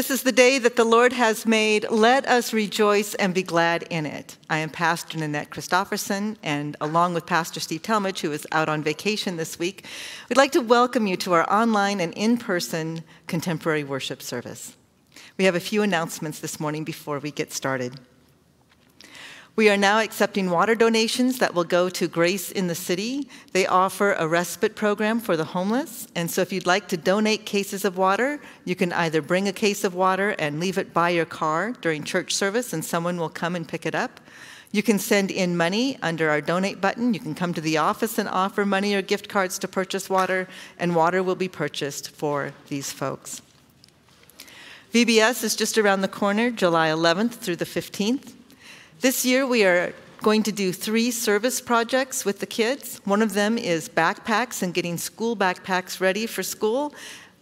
This is the day that the Lord has made. Let us rejoice and be glad in it. I am Pastor Nanette Christofferson, and along with Pastor Steve Talmadge, who is out on vacation this week, we'd like to welcome you to our online and in person contemporary worship service. We have a few announcements this morning before we get started. We are now accepting water donations that will go to Grace in the City. They offer a respite program for the homeless. And so, if you'd like to donate cases of water, you can either bring a case of water and leave it by your car during church service, and someone will come and pick it up. You can send in money under our donate button. You can come to the office and offer money or gift cards to purchase water, and water will be purchased for these folks. VBS is just around the corner, July 11th through the 15th. This year we are going to do three service projects with the kids. One of them is backpacks and getting school backpacks ready for school.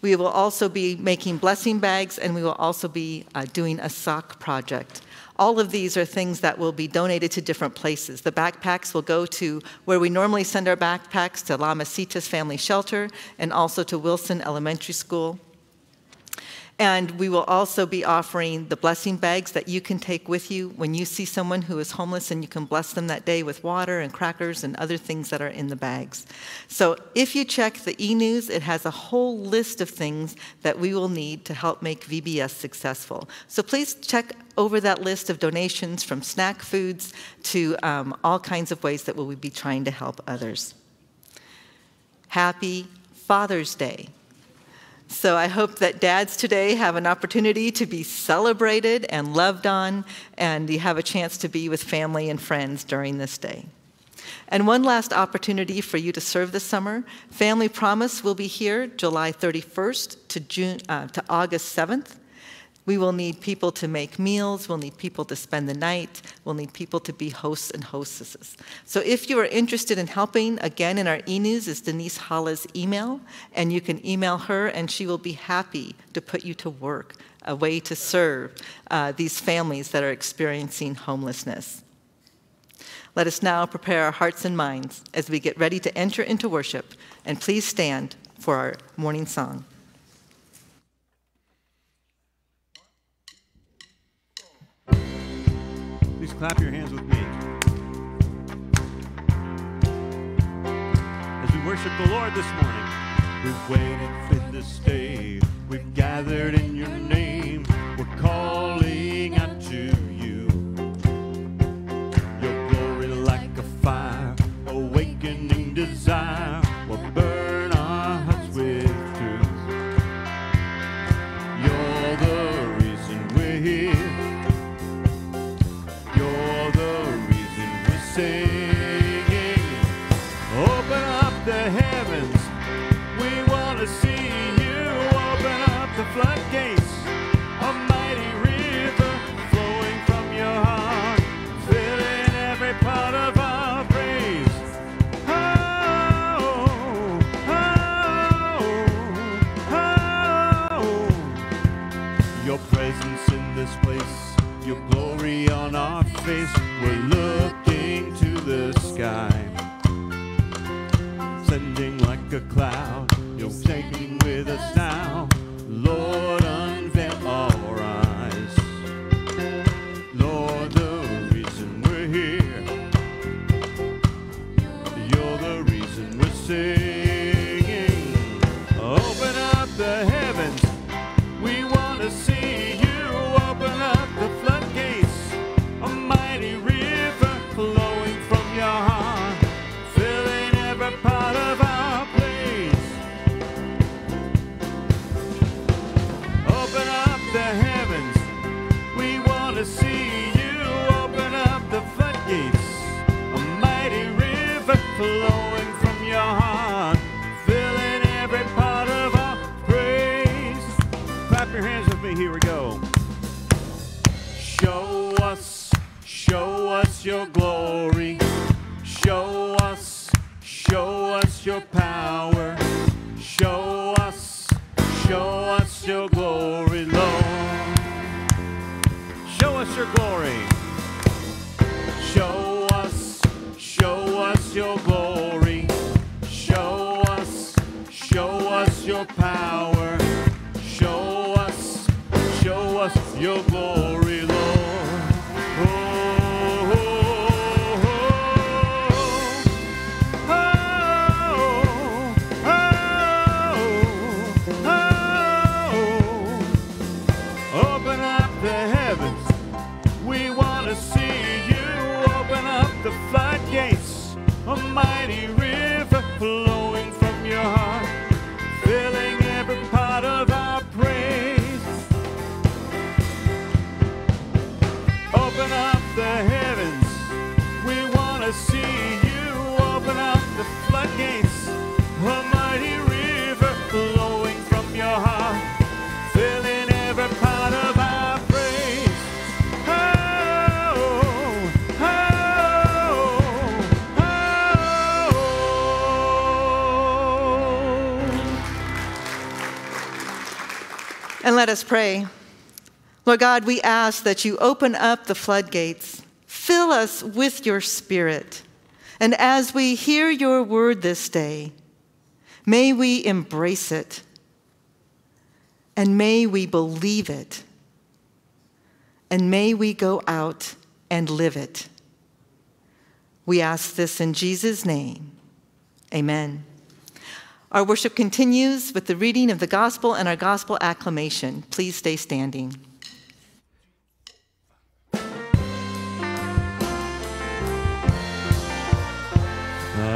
We will also be making blessing bags and we will also be uh, doing a sock project. All of these are things that will be donated to different places. The backpacks will go to where we normally send our backpacks to La Mesitas Family Shelter and also to Wilson Elementary School. And we will also be offering the blessing bags that you can take with you when you see someone who is homeless and you can bless them that day with water and crackers and other things that are in the bags. So if you check the e news, it has a whole list of things that we will need to help make VBS successful. So please check over that list of donations from snack foods to um, all kinds of ways that we will be trying to help others. Happy Father's Day. So I hope that dads today have an opportunity to be celebrated and loved on, and you have a chance to be with family and friends during this day. And one last opportunity for you to serve this summer. Family Promise will be here July 31st to, June, uh, to August 7th. We will need people to make meals. We'll need people to spend the night. We'll need people to be hosts and hostesses. So if you are interested in helping, again, in our e-news is Denise Holla's email, and you can email her, and she will be happy to put you to work, a way to serve uh, these families that are experiencing homelessness. Let us now prepare our hearts and minds as we get ready to enter into worship, and please stand for our morning song. Clap your hands with me. As we worship the Lord this morning, we've waited for this day. We've gathered in your name. We're calling out to We're looking to the sky, sending like a cloud. You're taking with us now, open up the heavens. We want to see you open up the floodgates. A mighty river flowing from your heart, filling every part of our praise. Oh, oh, oh. And let us pray. Lord God, we ask that you open up the floodgates, fill us with your spirit. And as we hear your word this day, may we embrace it and may we believe it. And may we go out and live it. We ask this in Jesus' name. Amen. Our worship continues with the reading of the gospel and our gospel acclamation. Please stay standing.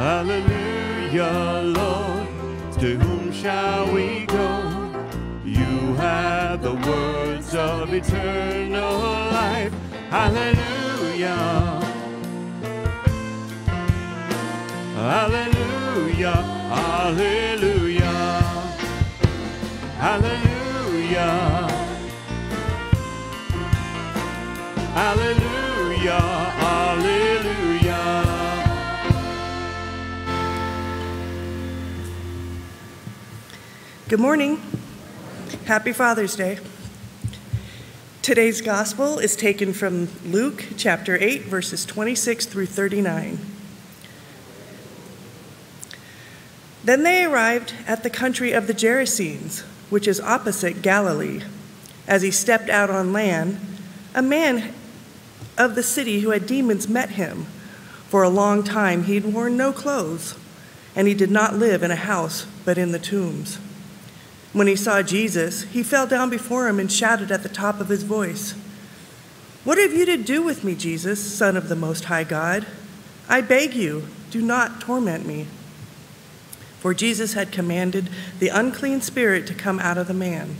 Hallelujah, Lord, to whom shall we go? You have the words of eternal life. Hallelujah. Hallelujah. Hallelujah. Hallelujah. Hallelujah. Good morning. Happy Father's Day. Today's gospel is taken from Luke chapter 8, verses 26 through 39. Then they arrived at the country of the Gerasenes, which is opposite Galilee. As he stepped out on land, a man of the city who had demons met him. For a long time he'd worn no clothes, and he did not live in a house, but in the tombs. When he saw Jesus, he fell down before him and shouted at the top of his voice, What have you to do with me, Jesus, Son of the Most High God? I beg you, do not torment me. For Jesus had commanded the unclean spirit to come out of the man.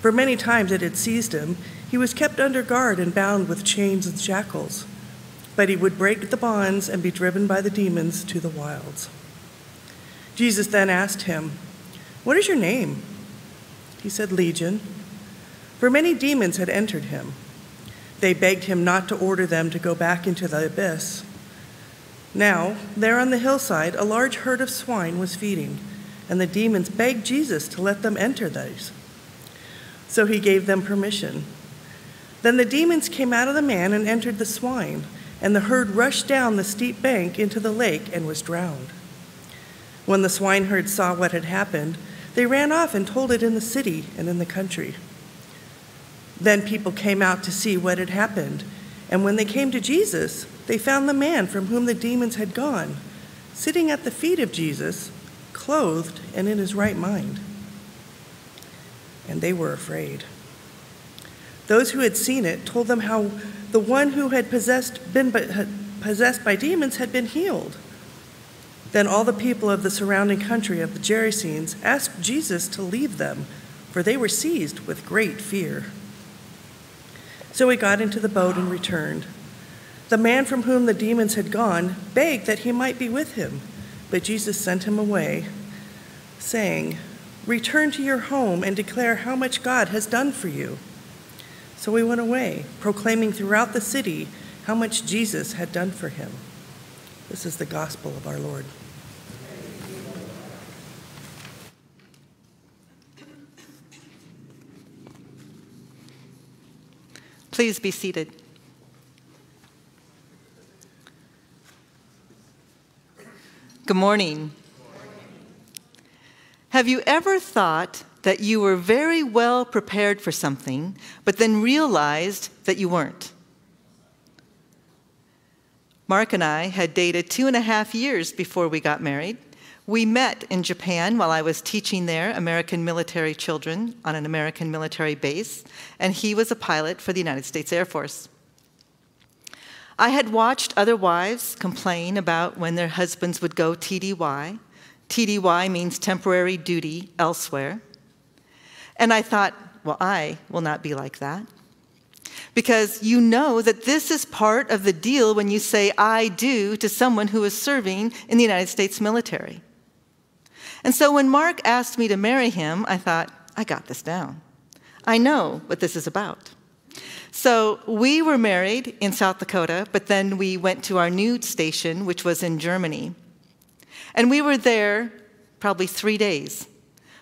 For many times it had seized him. He was kept under guard and bound with chains and shackles. But he would break the bonds and be driven by the demons to the wilds. Jesus then asked him, What is your name? He said, Legion. For many demons had entered him. They begged him not to order them to go back into the abyss. Now, there on the hillside, a large herd of swine was feeding, and the demons begged Jesus to let them enter those. So he gave them permission. Then the demons came out of the man and entered the swine, and the herd rushed down the steep bank into the lake and was drowned. When the swineherd saw what had happened, they ran off and told it in the city and in the country. Then people came out to see what had happened, and when they came to Jesus, they found the man from whom the demons had gone, sitting at the feet of Jesus, clothed and in his right mind. And they were afraid. Those who had seen it told them how the one who had possessed, been possessed by demons had been healed. Then all the people of the surrounding country of the Gerasenes asked Jesus to leave them, for they were seized with great fear. So he got into the boat and returned. The man from whom the demons had gone begged that he might be with him, but Jesus sent him away, saying, Return to your home and declare how much God has done for you. So he went away, proclaiming throughout the city how much Jesus had done for him. This is the gospel of our Lord. Please be seated. Good morning. Have you ever thought that you were very well prepared for something, but then realized that you weren't? Mark and I had dated two and a half years before we got married. We met in Japan while I was teaching there American military children on an American military base, and he was a pilot for the United States Air Force. I had watched other wives complain about when their husbands would go TDY. TDY means temporary duty elsewhere. And I thought, well, I will not be like that. Because you know that this is part of the deal when you say, I do, to someone who is serving in the United States military. And so when Mark asked me to marry him, I thought, I got this down. I know what this is about. So we were married in South Dakota, but then we went to our new station, which was in Germany. And we were there probably three days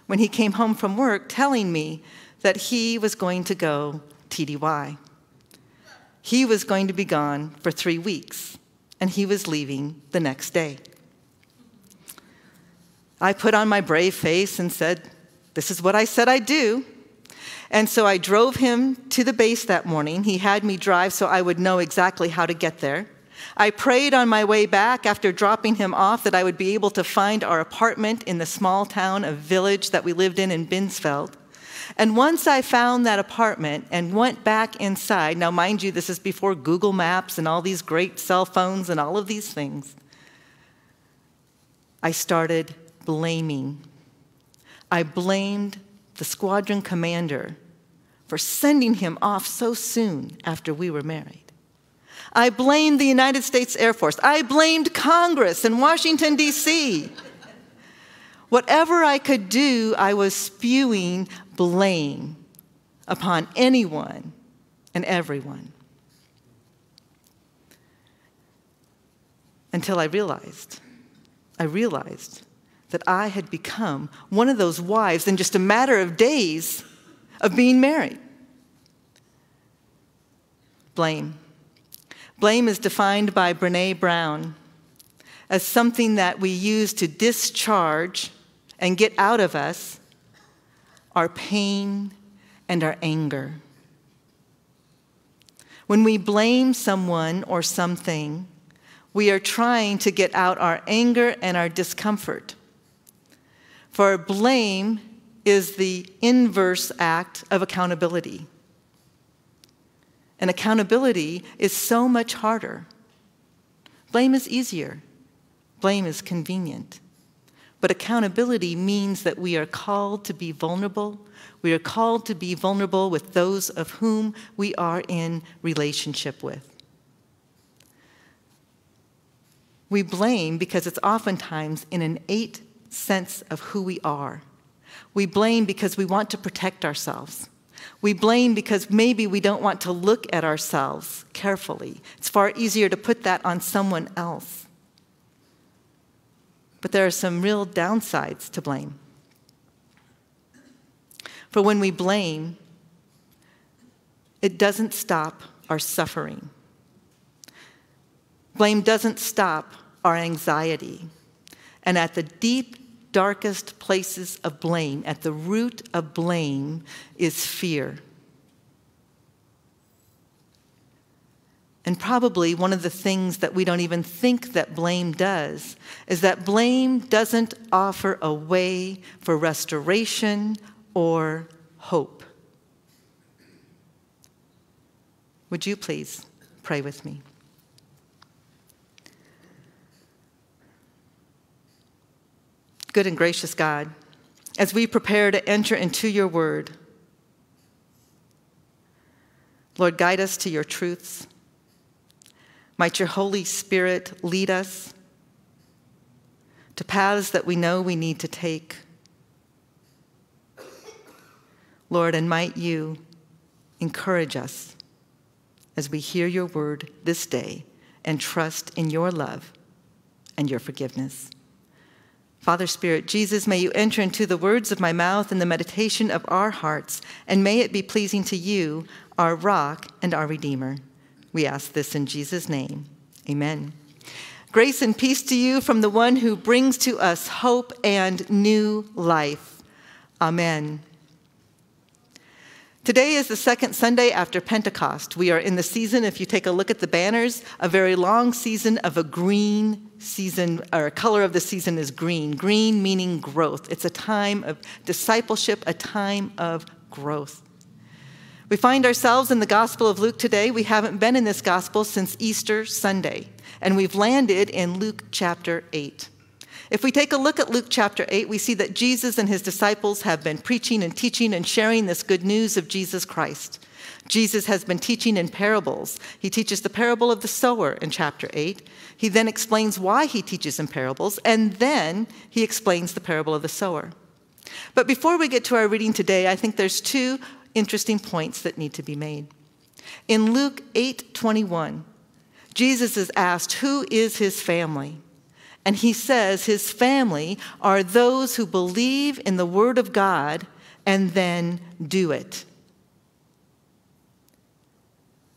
when he came home from work telling me that he was going to go TDY. He was going to be gone for three weeks, and he was leaving the next day. I put on my brave face and said, This is what I said I'd do. And so I drove him to the base that morning. He had me drive so I would know exactly how to get there. I prayed on my way back after dropping him off that I would be able to find our apartment in the small town of village that we lived in in Binsfeld. And once I found that apartment and went back inside, now mind you, this is before Google Maps and all these great cell phones and all of these things, I started blaming. I blamed the squadron commander for sending him off so soon after we were married. I blamed the United States Air Force. I blamed Congress in Washington, D.C. Whatever I could do, I was spewing blame upon anyone and everyone. Until I realized, I realized that I had become one of those wives in just a matter of days of being married. Blame. Blame is defined by Brene Brown as something that we use to discharge and get out of us our pain and our anger. When we blame someone or something, we are trying to get out our anger and our discomfort. For blame is the inverse act of accountability. And accountability is so much harder. Blame is easier, blame is convenient. But accountability means that we are called to be vulnerable. We are called to be vulnerable with those of whom we are in relationship with. We blame because it's oftentimes in an innate sense of who we are. We blame because we want to protect ourselves. We blame because maybe we don't want to look at ourselves carefully. It's far easier to put that on someone else. But there are some real downsides to blame. For when we blame, it doesn't stop our suffering. Blame doesn't stop our anxiety. And at the deep, darkest places of blame, at the root of blame, is fear. And probably one of the things that we don't even think that blame does is that blame doesn't offer a way for restoration or hope. Would you please pray with me? Good and gracious God, as we prepare to enter into your word, Lord, guide us to your truths. Might your Holy Spirit lead us to paths that we know we need to take. Lord, and might you encourage us as we hear your word this day and trust in your love and your forgiveness. Father Spirit, Jesus, may you enter into the words of my mouth and the meditation of our hearts, and may it be pleasing to you, our rock and our Redeemer. We ask this in Jesus' name. Amen. Grace and peace to you from the one who brings to us hope and new life. Amen. Today is the second Sunday after Pentecost. We are in the season, if you take a look at the banners, a very long season of a green season, or color of the season is green. Green meaning growth. It's a time of discipleship, a time of growth. We find ourselves in the Gospel of Luke today. We haven't been in this Gospel since Easter Sunday, and we've landed in Luke chapter 8. If we take a look at Luke chapter 8, we see that Jesus and his disciples have been preaching and teaching and sharing this good news of Jesus Christ. Jesus has been teaching in parables. He teaches the parable of the sower in chapter 8. He then explains why he teaches in parables, and then he explains the parable of the sower. But before we get to our reading today, I think there's two interesting points that need to be made. In Luke 8:21, Jesus is asked, "Who is his family?" And he says his family are those who believe in the Word of God and then do it.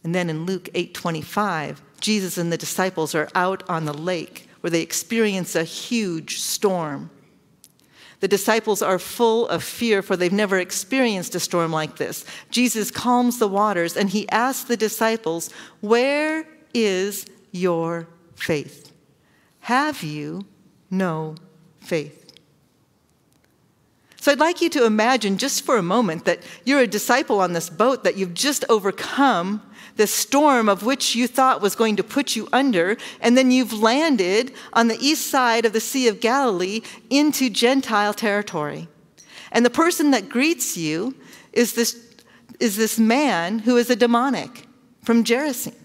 And then in Luke 8:25, Jesus and the disciples are out on the lake where they experience a huge storm. The disciples are full of fear, for they've never experienced a storm like this. Jesus calms the waters and he asks the disciples, Where is your faith? Have you no faith? So I'd like you to imagine just for a moment that you're a disciple on this boat, that you've just overcome the storm of which you thought was going to put you under, and then you've landed on the east side of the Sea of Galilee into Gentile territory. And the person that greets you is this, is this man who is a demoniac from Gerasene.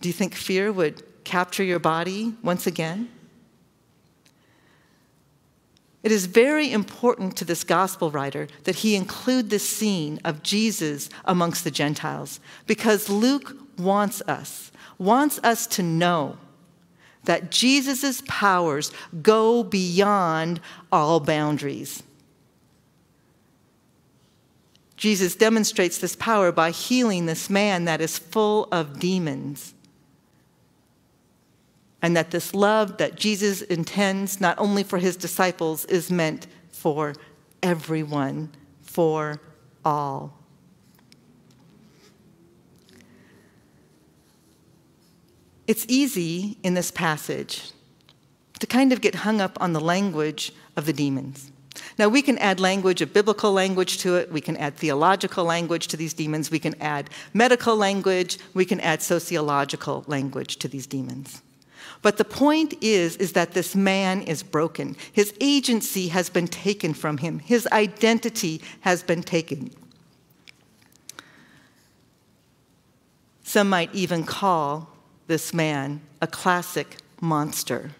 Do you think fear would capture your body once again? It is very important to this gospel writer that he include this scene of Jesus amongst the Gentiles because Luke wants us, wants us to know that Jesus' powers go beyond all boundaries. Jesus demonstrates this power by healing this man that is full of demons and that this love that Jesus intends not only for his disciples is meant for everyone, for all. It's easy in this passage to kind of get hung up on the language of the demons. Now, we can add language, a biblical language to it. We can add theological language to these demons. We can add medical language. We can add sociological language to these demons. But the point is, is that this man is broken. His agency has been taken from him. His identity has been taken. Some might even call this man a classic monster.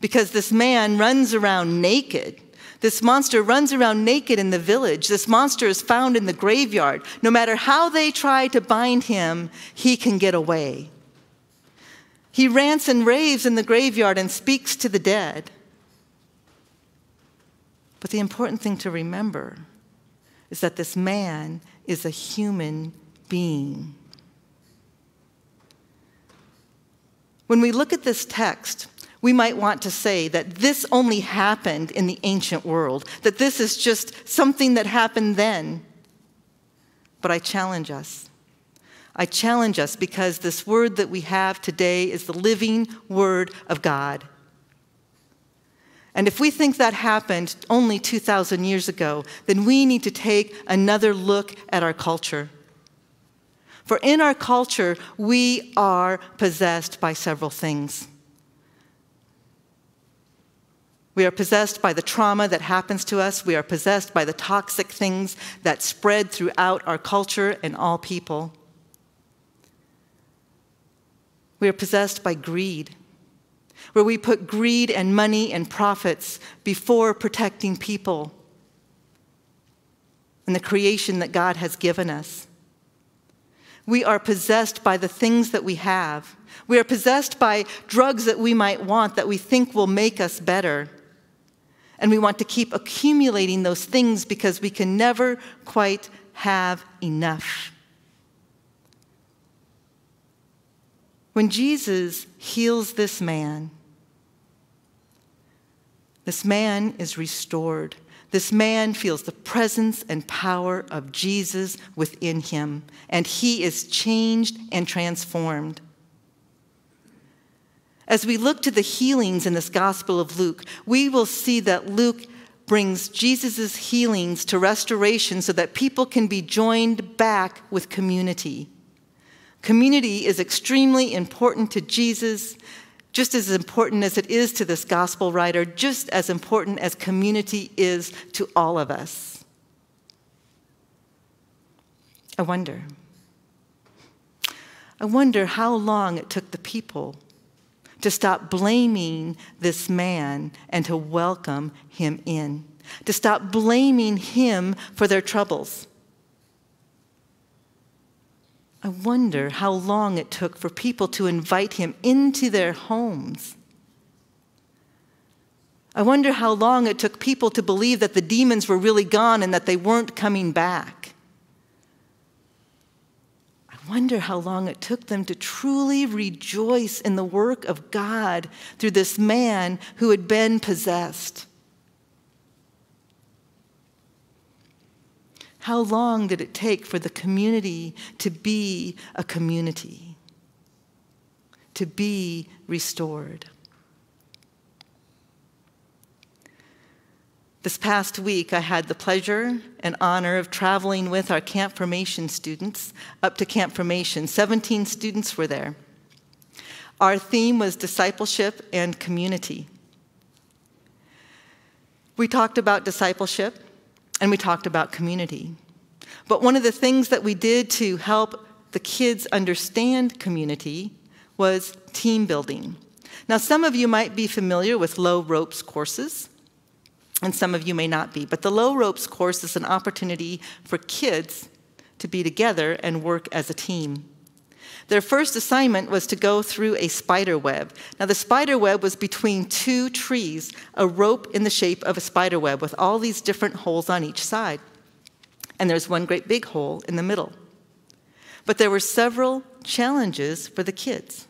Because this man runs around naked. This monster runs around naked in the village. This monster is found in the graveyard. No matter how they try to bind him, he can get away. He rants and raves in the graveyard and speaks to the dead. But the important thing to remember is that this man is a human being. When we look at this text, we might want to say that this only happened in the ancient world, that this is just something that happened then. But I challenge us I challenge us because this word that we have today is the living word of God. And if we think that happened only 2,000 years ago, then we need to take another look at our culture. For in our culture, we are possessed by several things. We are possessed by the trauma that happens to us. We are possessed by the toxic things that spread throughout our culture and all people. We are possessed by greed, where we put greed and money and profits before protecting people and the creation that God has given us. We are possessed by the things that we have. We are possessed by drugs that we might want that we think will make us better. And we want to keep accumulating those things because we can never quite have enough. When Jesus heals this man, this man is restored. This man feels the presence and power of Jesus within him, and he is changed and transformed. As we look to the healings in this Gospel of Luke, we will see that Luke brings Jesus' healings to restoration so that people can be joined back with community. Community is extremely important to Jesus, just as important as it is to this gospel writer, just as important as community is to all of us. I wonder. I wonder how long it took the people to stop blaming this man and to welcome him in, to stop blaming him for their troubles. I wonder how long it took for people to invite him into their homes. I wonder how long it took people to believe that the demons were really gone and that they weren't coming back. I wonder how long it took them to truly rejoice in the work of God through this man who had been possessed. How long did it take for the community to be a community, to be restored? This past week, I had the pleasure and honor of traveling with our Camp Formation students up to Camp Formation. 17 students were there. Our theme was discipleship and community. We talked about discipleship and we talked about community. But one of the things that we did to help the kids understand community was team building. Now, some of you might be familiar with low ropes courses, and some of you may not be. But the low ropes course is an opportunity for kids to be together and work as a team. Their first assignment was to go through a spider web. Now, the spider web was between two trees, a rope in the shape of a spider web with all these different holes on each side. And there's one great big hole in the middle. But there were several challenges for the kids.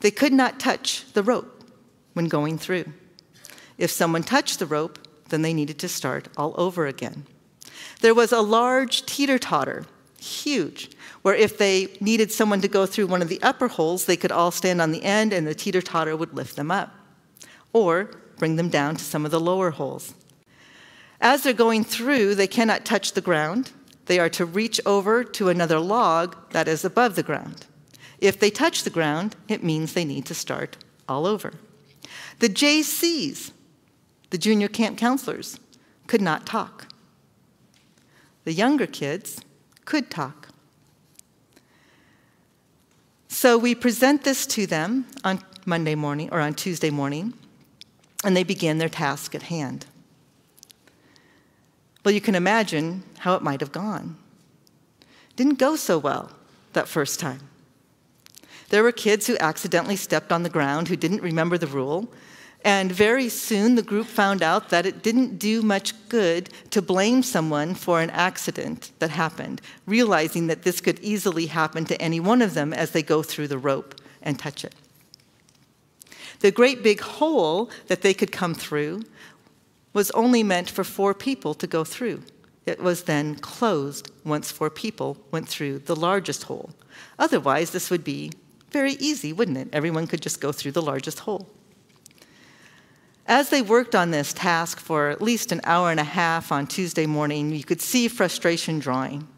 They could not touch the rope when going through. If someone touched the rope, then they needed to start all over again. There was a large teeter totter, huge, where if they needed someone to go through one of the upper holes, they could all stand on the end and the teeter totter would lift them up or bring them down to some of the lower holes. As they're going through, they cannot touch the ground. They are to reach over to another log that is above the ground. If they touch the ground, it means they need to start all over. The JCs, the junior camp counselors, could not talk. The younger kids could talk. So we present this to them on Monday morning or on Tuesday morning, and they begin their task at hand. Well, you can imagine how it might have gone. Didn't go so well that first time. There were kids who accidentally stepped on the ground who didn't remember the rule, and very soon the group found out that it didn't do much good to blame someone for an accident that happened, realizing that this could easily happen to any one of them as they go through the rope and touch it. The great big hole that they could come through was only meant for four people to go through. It was then closed once four people went through the largest hole. Otherwise, this would be very easy, wouldn't it? Everyone could just go through the largest hole. As they worked on this task for at least an hour and a half on Tuesday morning, you could see frustration drawing.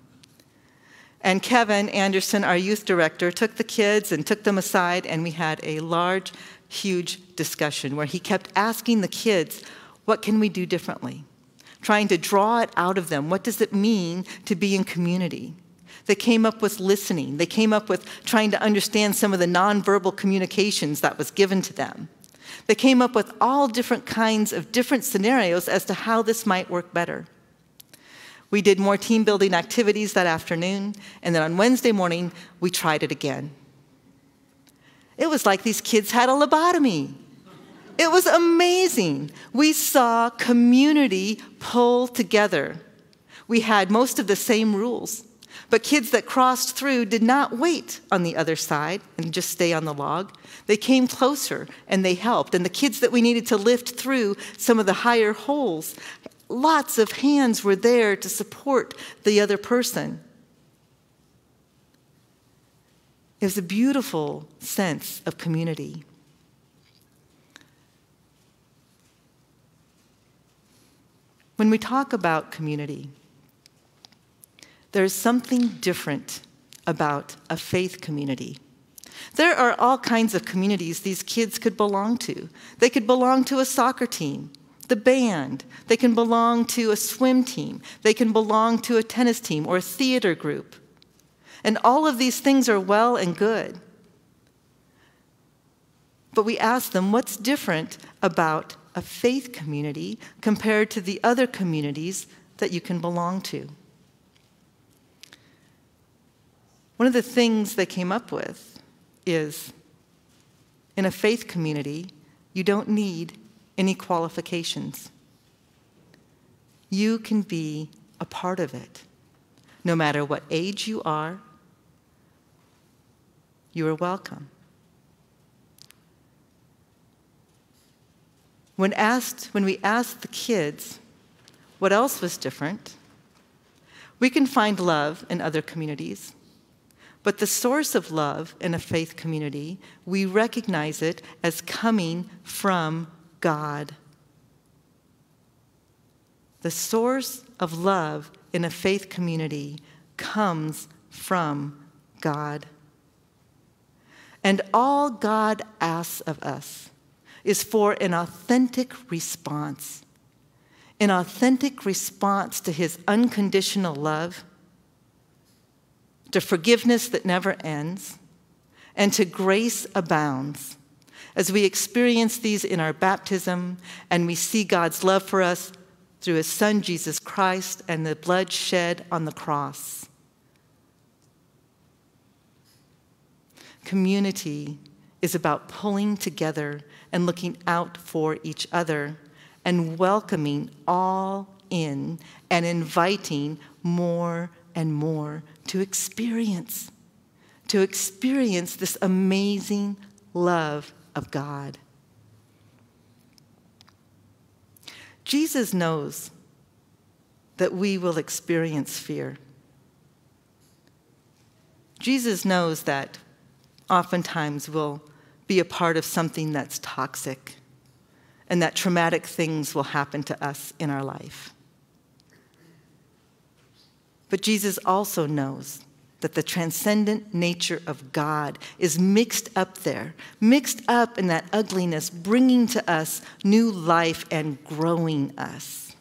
And Kevin Anderson, our youth director, took the kids and took them aside, and we had a large, huge discussion where he kept asking the kids, What can we do differently? Trying to draw it out of them. What does it mean to be in community? They came up with listening. They came up with trying to understand some of the nonverbal communications that was given to them. They came up with all different kinds of different scenarios as to how this might work better. We did more team building activities that afternoon, and then on Wednesday morning, we tried it again. It was like these kids had a lobotomy. It was amazing. We saw community pull together. We had most of the same rules. But kids that crossed through did not wait on the other side and just stay on the log. They came closer and they helped. And the kids that we needed to lift through some of the higher holes, lots of hands were there to support the other person. It was a beautiful sense of community. When we talk about community, there's something different about a faith community. There are all kinds of communities these kids could belong to. They could belong to a soccer team, the band, they can belong to a swim team, they can belong to a tennis team or a theater group. And all of these things are well and good. But we ask them what's different about a faith community compared to the other communities that you can belong to. One of the things they came up with is in a faith community, you don't need any qualifications. You can be a part of it. No matter what age you are, you are welcome. When, asked, when we asked the kids what else was different, we can find love in other communities. But the source of love in a faith community, we recognize it as coming from God. The source of love in a faith community comes from God. And all God asks of us is for an authentic response, an authentic response to his unconditional love, to forgiveness that never ends, and to grace abounds. As we experience these in our baptism and we see God's love for us through his son Jesus Christ and the blood shed on the cross. Community is about pulling together and looking out for each other and welcoming all in and inviting more and more to experience, to experience this amazing love of God. Jesus knows that we will experience fear. Jesus knows that oftentimes we'll be a part of something that's toxic and that traumatic things will happen to us in our life. But Jesus also knows that the transcendent nature of God is mixed up there, mixed up in that ugliness, bringing to us new life and growing us.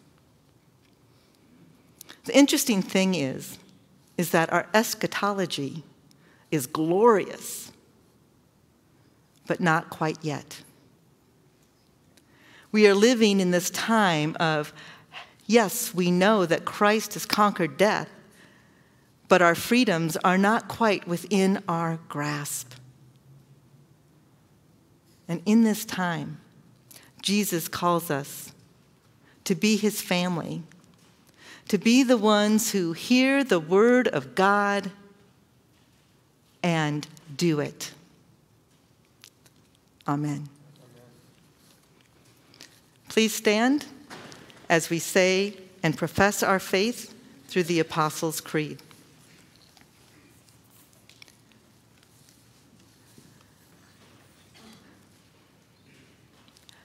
The interesting thing is, is that our eschatology is glorious, but not quite yet. We are living in this time of, yes, we know that Christ has conquered death, but our freedoms are not quite within our grasp. And in this time, Jesus calls us to be his family, to be the ones who hear the word of God and do it. Amen. Please stand as we say and profess our faith through the Apostles' Creed.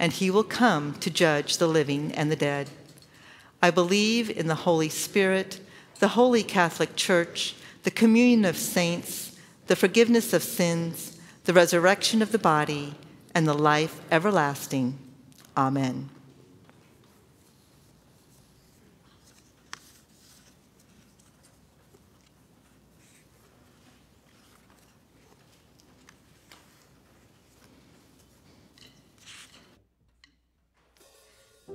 and he will come to judge the living and the dead. I believe in the Holy Spirit, the Holy Catholic Church, the communion of saints, the forgiveness of sins, the resurrection of the body, and the life everlasting. Amen.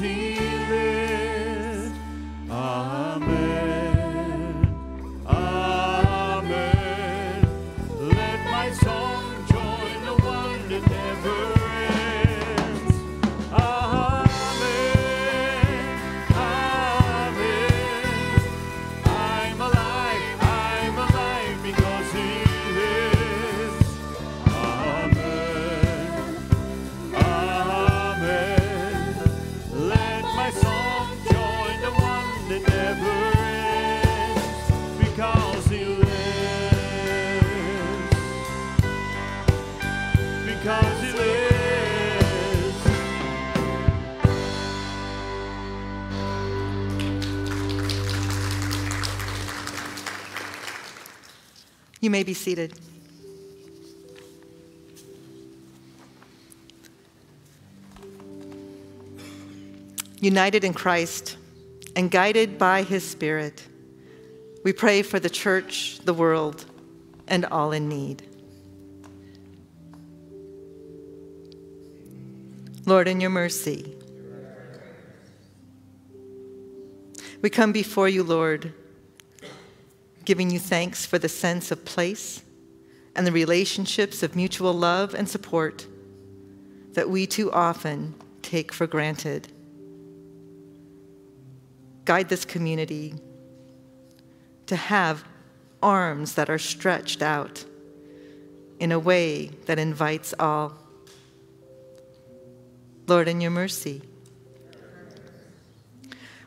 because You may be seated. United in Christ and guided by his Spirit, we pray for the church, the world, and all in need. Lord, in your mercy, we come before you, Lord, giving you thanks for the sense of place and the relationships of mutual love and support that we too often take for granted. Guide this community to have arms that are stretched out in a way that invites all. Lord, in your mercy,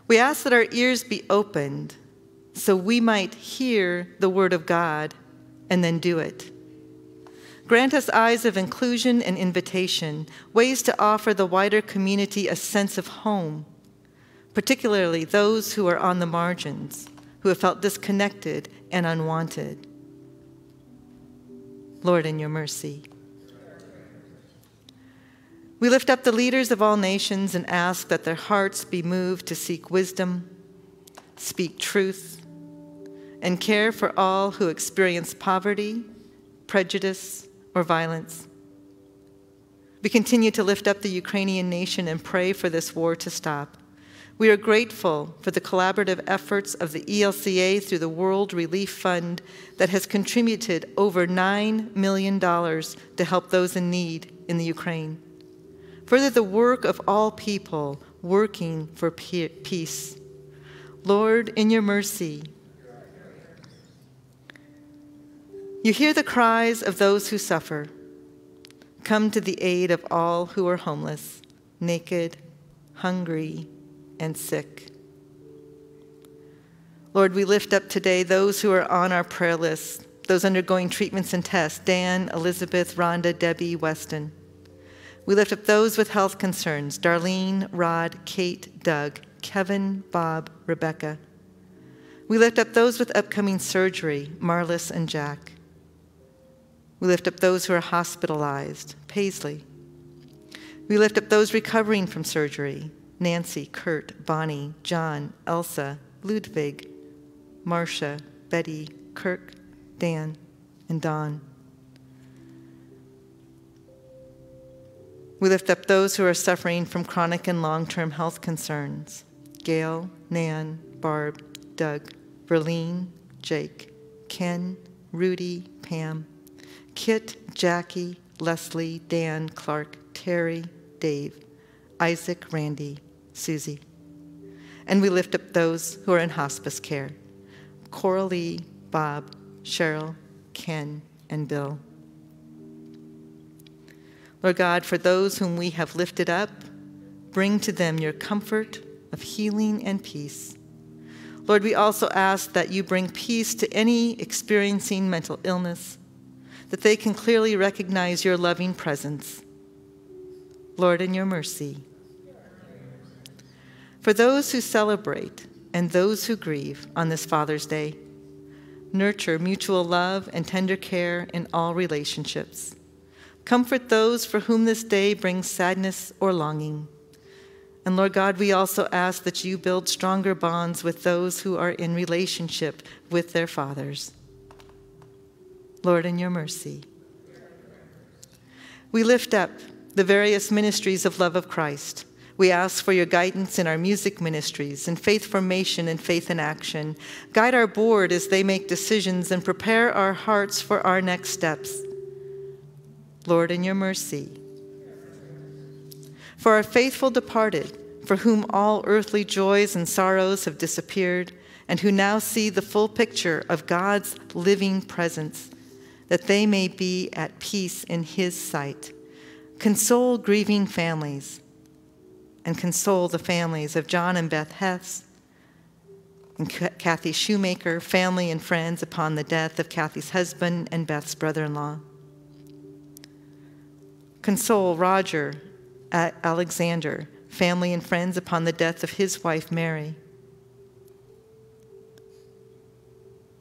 we ask that our ears be opened so we might hear the word of God and then do it. Grant us eyes of inclusion and invitation, ways to offer the wider community a sense of home, particularly those who are on the margins, who have felt disconnected and unwanted. Lord, in your mercy. We lift up the leaders of all nations and ask that their hearts be moved to seek wisdom, speak truth, and care for all who experience poverty, prejudice, or violence. We continue to lift up the Ukrainian nation and pray for this war to stop. We are grateful for the collaborative efforts of the ELCA through the World Relief Fund that has contributed over $9 million to help those in need in the Ukraine. Further, the work of all people working for peace. Lord, in your mercy, you hear the cries of those who suffer. Come to the aid of all who are homeless, naked, hungry, and sick. Lord, we lift up today those who are on our prayer list, those undergoing treatments and tests Dan, Elizabeth, Rhonda, Debbie, Weston. We lift up those with health concerns Darlene, Rod, Kate, Doug, Kevin, Bob, Rebecca. We lift up those with upcoming surgery Marlis and Jack. We lift up those who are hospitalized Paisley. We lift up those recovering from surgery Nancy, Kurt, Bonnie, John, Elsa, Ludwig, Marcia, Betty, Kirk, Dan, and Don. We lift up those who are suffering from chronic and long term health concerns Gail, Nan, Barb, Doug, Verlene, Jake, Ken, Rudy, Pam, Kit, Jackie, Leslie, Dan, Clark, Terry, Dave, Isaac, Randy, Susie. And we lift up those who are in hospice care Coralie, Bob, Cheryl, Ken, and Bill. Lord God, for those whom we have lifted up, bring to them your comfort of healing and peace. Lord, we also ask that you bring peace to any experiencing mental illness, that they can clearly recognize your loving presence. Lord, in your mercy. For those who celebrate and those who grieve on this Father's Day, nurture mutual love and tender care in all relationships. Comfort those for whom this day brings sadness or longing. And Lord God, we also ask that you build stronger bonds with those who are in relationship with their fathers. Lord, in your mercy. We lift up the various ministries of love of Christ. We ask for your guidance in our music ministries, in faith formation and faith in action. Guide our board as they make decisions and prepare our hearts for our next steps. Lord, in your mercy. For our faithful departed, for whom all earthly joys and sorrows have disappeared, and who now see the full picture of God's living presence, that they may be at peace in His sight. Console grieving families, and console the families of John and Beth Hess, and Kathy Shoemaker, family and friends upon the death of Kathy's husband and Beth's brother in law. Console Roger Alexander, family and friends upon the death of his wife Mary.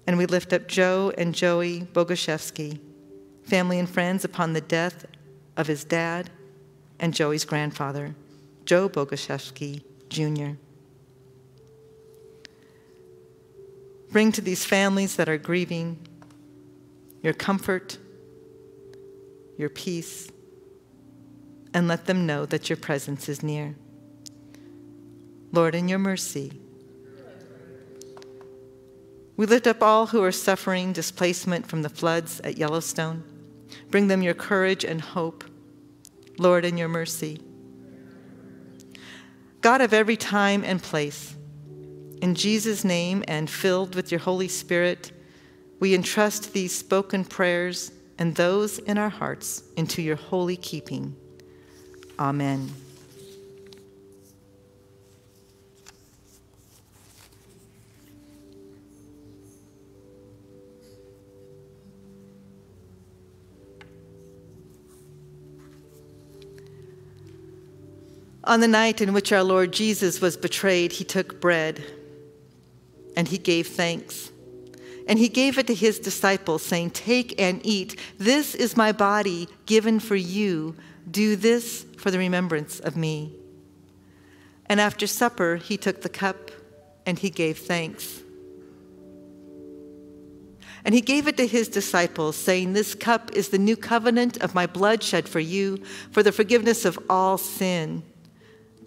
And we lift up Joe and Joey Boguszewski, family and friends upon the death of his dad and Joey's grandfather, Joe Boguszewski Jr. Bring to these families that are grieving your comfort, your peace, and let them know that your presence is near. Lord, in your mercy, we lift up all who are suffering displacement from the floods at Yellowstone. Bring them your courage and hope, Lord, in your mercy. God of every time and place, in Jesus' name and filled with your Holy Spirit, we entrust these spoken prayers and those in our hearts into your holy keeping. Amen. On the night in which our Lord Jesus was betrayed, he took bread and he gave thanks. And he gave it to his disciples, saying, Take and eat. This is my body given for you. Do this for the remembrance of me. And after supper, he took the cup and he gave thanks. And he gave it to his disciples, saying, This cup is the new covenant of my blood shed for you for the forgiveness of all sin.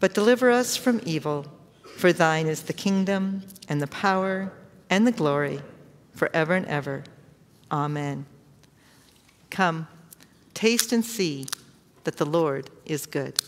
but deliver us from evil. For thine is the kingdom, and the power, and the glory, forever and ever. Amen. Come, taste and see that the Lord is good.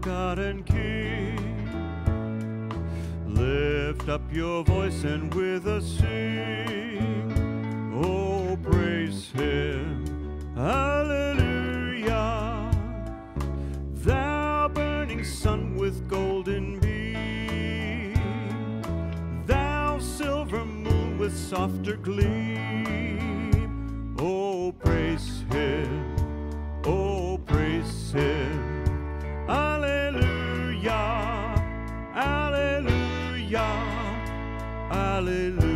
God and King. Lift up your voice and with us sing. Oh, praise Him. Hallelujah. Thou burning sun with golden beam. Thou silver moon with softer gleam. Oh, praise Him. Oh, praise Him. hallelujah.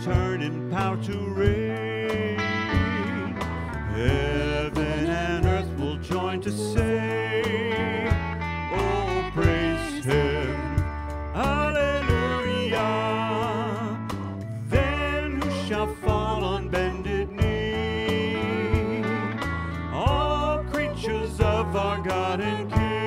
In power to reign. Heaven and earth will join to say, Oh, praise Him. Hallelujah. Then who shall fall on bended knee? All creatures of our God and King.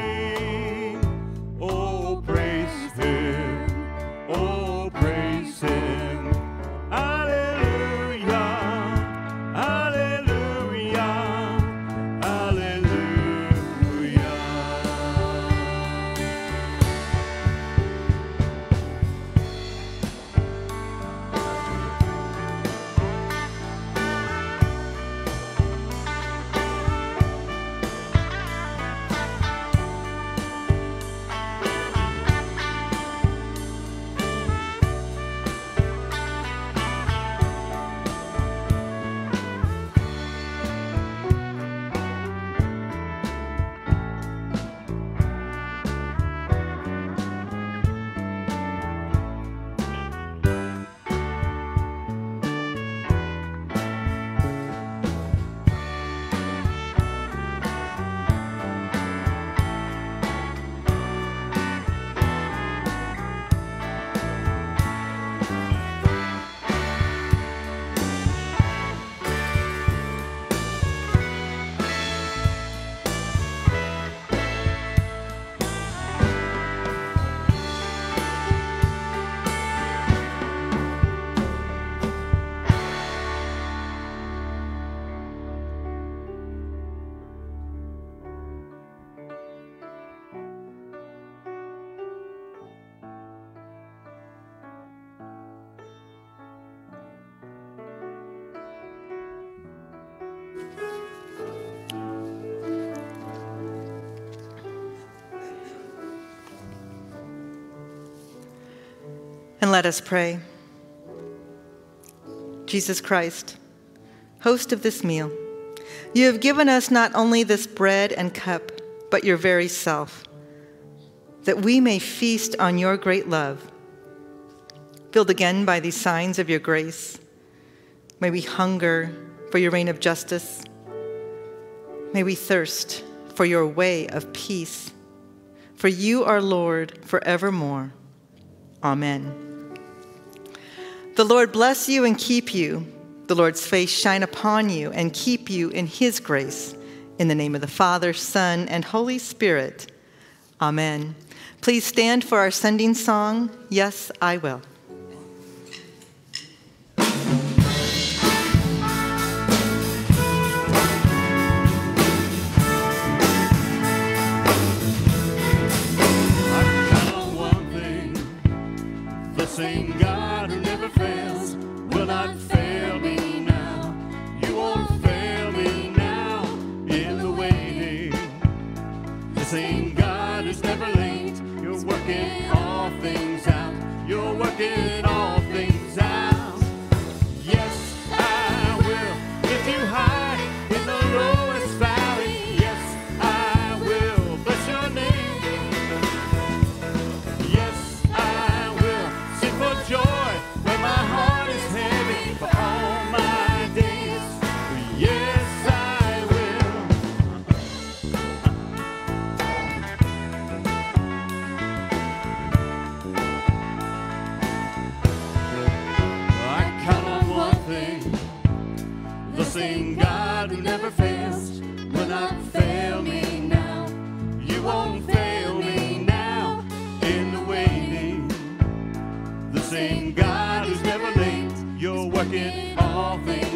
And let us pray. Jesus Christ, host of this meal, you have given us not only this bread and cup, but your very self, that we may feast on your great love. Filled again by these signs of your grace, may we hunger for your reign of justice. May we thirst for your way of peace. For you are Lord forevermore. Amen. The Lord bless you and keep you. The Lord's face shine upon you and keep you in his grace. In the name of the Father, Son, and Holy Spirit. Amen. Please stand for our sending song, Yes, I Will. Working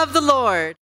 love the Lord.